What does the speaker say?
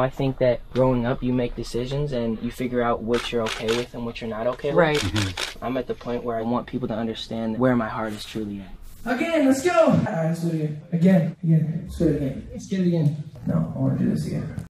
I think that growing up, you make decisions and you figure out what you're okay with and what you're not okay with. Right. Mm-hmm. I'm at the point where I want people to understand where my heart is truly at. Again, let's go. All right, let's do it again. Again, again. Let's do it again. Let's do it again. No, I want to do this again.